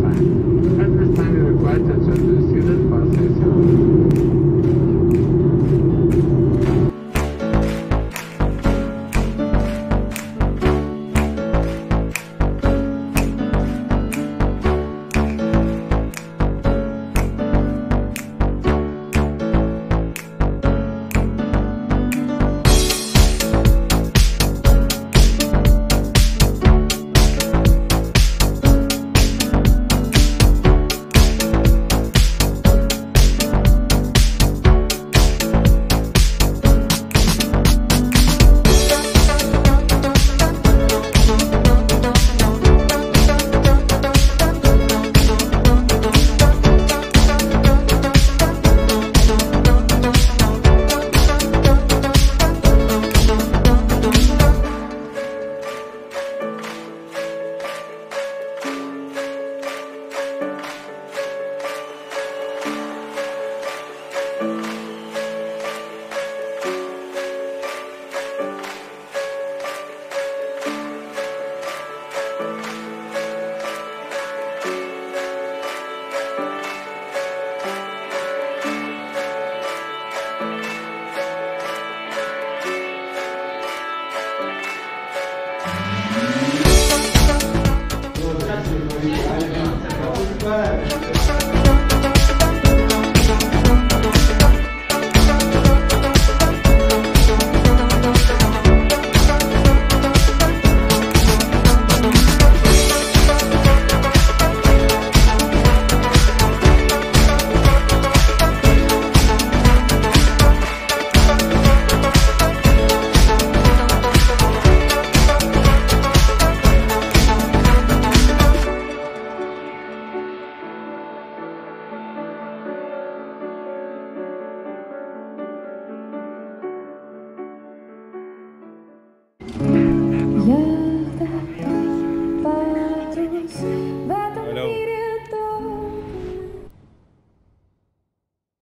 fine. Understanding the questions of the student was